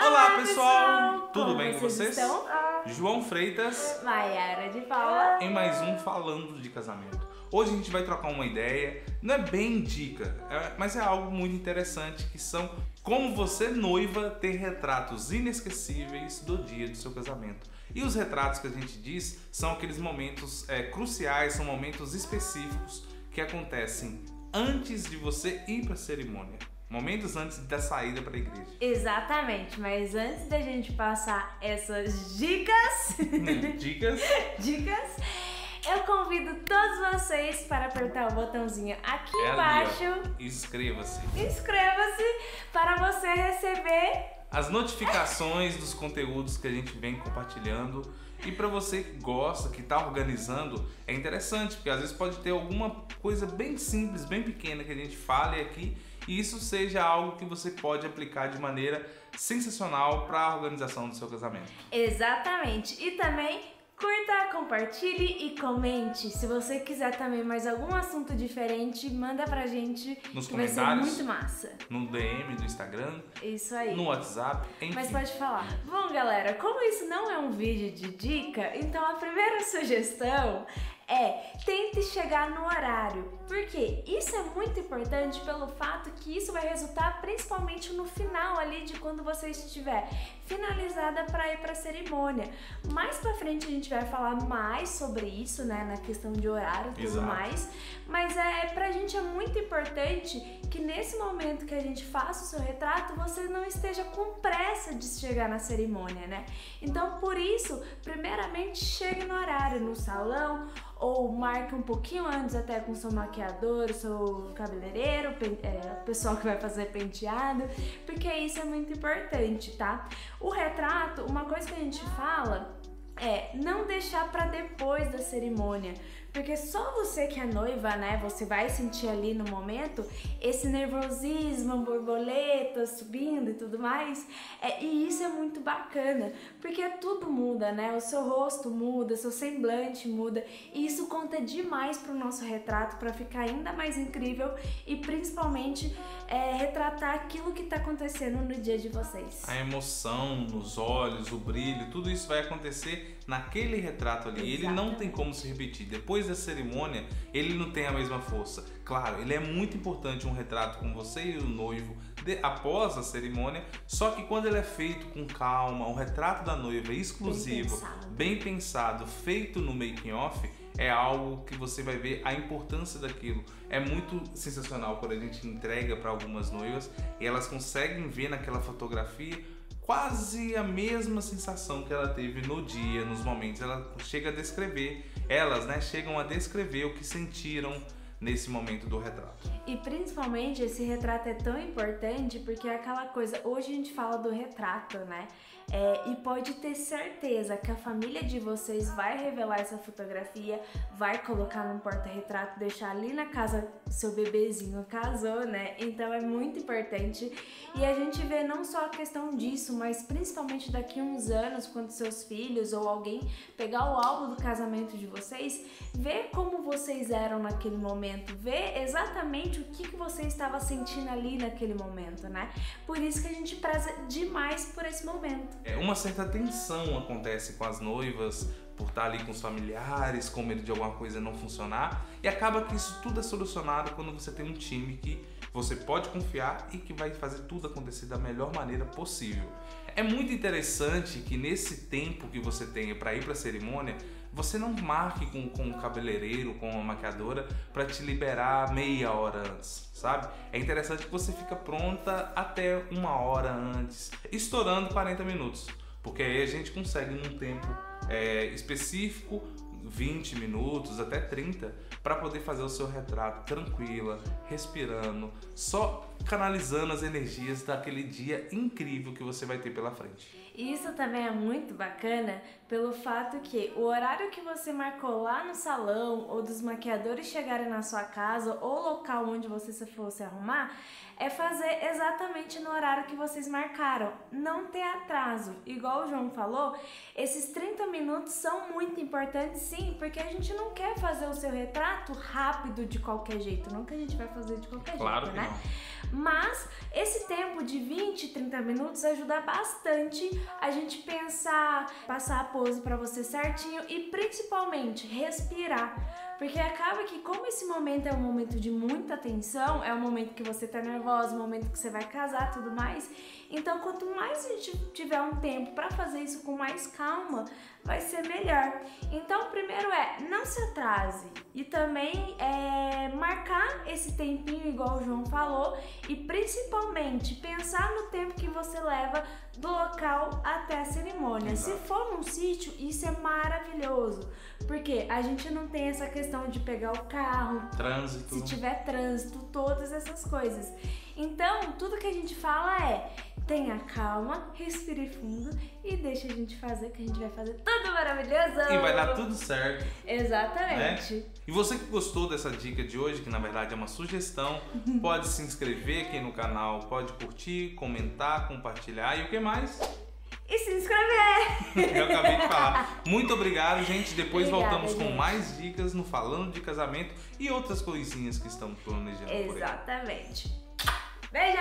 Olá pessoal, tudo Como bem com vocês? estão? João Freitas Maiara de Paula. em mais um Falando de Casamento. Hoje a gente vai trocar uma ideia, não é bem dica, é- mas é algo muito interessante que são como você noiva ter retratos inesquecíveis do dia do seu casamento. E os retratos que a gente diz são aqueles momentos é, cruciais, são momentos específicos que acontecem antes de você ir para a cerimônia, momentos antes da saída para a igreja. Exatamente, mas antes da gente passar essas dicas, Dicas dicas, eu convido todos vocês para apertar o botãozinho aqui É embaixo. Inscreva-se. Inscreva-se para você receber. As notificações dos conteúdos que a gente vem compartilhando. E para você que gosta, que está organizando, é interessante, porque às vezes pode ter alguma coisa bem simples, bem pequena que a gente fale aqui e isso seja algo que você pode aplicar de maneira sensacional para a organização do seu casamento. Exatamente. E também curta, compartilhe e comente. Se você quiser também mais algum assunto diferente, manda pra gente Nos que vai ser comentários. muito massa. No DM do Instagram, Isso aí. no WhatsApp, enfim. Mas pode falar. Bom, galera, como isso não é um vídeo de dica, então a primeira sugestão é tente chegar no horário. Porque isso é muito importante pelo fato que isso vai resultar principalmente no final ali de quando você estiver finalizada para ir para a cerimônia. Mais para frente a gente vai falar mais sobre isso, né, na questão de horário e tudo mais. Mas é pra gente é muito importante que nesse momento que a gente faça o seu retrato, você não esteja com pressa de chegar na cerimônia, né? Então, por isso, primeiramente chegue no horário, no salão, ou marque um pouquinho antes até com seu maquiador, seu cabeleireiro, é, o pessoal que vai fazer penteado, porque isso é muito importante, tá? O retrato, uma coisa que a gente fala é não deixar pra depois da cerimônia, porque só você que é noiva, né, você vai sentir ali no momento esse nervosismo, borboleta subindo e tudo mais. É, e isso é muito bacana, porque tudo muda, né? O seu rosto muda, seu semblante muda, e isso conta demais pro nosso retrato para ficar ainda mais incrível e principalmente é, retratar aquilo que tá acontecendo no dia de vocês. a emoção nos olhos, o brilho, tudo isso vai acontecer naquele retrato ali. Ele não tem como se repetir. Depois da cerimônia, ele não tem a mesma força. Claro, ele é muito importante um retrato com você e o noivo de- após a cerimônia, só que quando ele é feito com calma, um retrato da noiva exclusivo, pensado. bem pensado, feito no making off, é algo que você vai ver a importância daquilo. É muito sensacional quando a gente entrega para algumas noivas e elas conseguem ver naquela fotografia quase a mesma sensação que ela teve no dia, nos momentos. Ela chega a descrever, elas, né, chegam a descrever o que sentiram nesse momento do retrato. E principalmente esse retrato é tão importante porque é aquela coisa, hoje a gente fala do retrato, né? É, e pode ter certeza que a família de vocês vai revelar essa fotografia, vai colocar num porta-retrato, deixar ali na casa seu bebezinho casou, né? Então é muito importante. E a gente vê não só a questão disso, mas principalmente daqui a uns anos, quando seus filhos ou alguém pegar o álbum do casamento de vocês, ver como vocês eram naquele momento, ver exatamente o que, que você estava sentindo ali naquele momento, né? Por isso que a gente preza demais por esse momento. É, uma certa tensão acontece com as noivas por estar ali com os familiares, com medo de alguma coisa não funcionar, e acaba que isso tudo é solucionado quando você tem um time que você pode confiar e que vai fazer tudo acontecer da melhor maneira possível. É muito interessante que nesse tempo que você tem para ir para a cerimônia, você não marque com, com o cabeleireiro, com a maquiadora, para te liberar meia hora antes, sabe? É interessante que você fica pronta até uma hora antes, estourando 40 minutos, porque aí a gente consegue num tempo é, específico 20 minutos até 30 para poder fazer o seu retrato tranquila, respirando, só canalizando as energias daquele dia incrível que você vai ter pela frente. E isso também é muito bacana pelo fato que o horário que você marcou lá no salão ou dos maquiadores chegarem na sua casa ou local onde você se for se arrumar é fazer exatamente no horário que vocês marcaram, não ter atraso. Igual o João falou, esses 30 minutos são muito importantes sim, porque a gente não quer fazer o seu retrato rápido de qualquer jeito, não que a gente vai fazer de qualquer Claro jeito, que né? não. Mas esse tempo de 20, 30 minutos ajuda bastante a gente pensar, passar a pose para você certinho e principalmente respirar. Porque acaba que, como esse momento é um momento de muita tensão, é um momento que você tá nervosa, um momento que você vai casar tudo mais. Então, quanto mais a gente tiver um tempo para fazer isso com mais calma, vai ser melhor. Então, primeiro é não se atrase e também é marcar esse tempinho, igual o João falou, e principalmente pensar no tempo que você leva do local até a cerimônia. Exato. Se for num sítio, isso é maravilhoso, porque a gente não tem essa questão de pegar o carro, Trânsito. se tiver trânsito, todas essas coisas. Então, tudo que a gente fala é tenha calma, respire fundo e deixa a gente fazer, que a gente vai fazer tudo maravilhoso. E vai dar tudo certo. Exatamente. E você que gostou dessa dica de hoje, que na verdade é uma sugestão, pode se inscrever aqui no canal, pode curtir, comentar, compartilhar e o que mais? E se inscrever! Eu acabei de falar. Muito obrigado, gente. Depois Obrigada, voltamos com gente. mais dicas no Falando de Casamento e outras coisinhas que estamos planejando por aí. Exatamente. Beijo!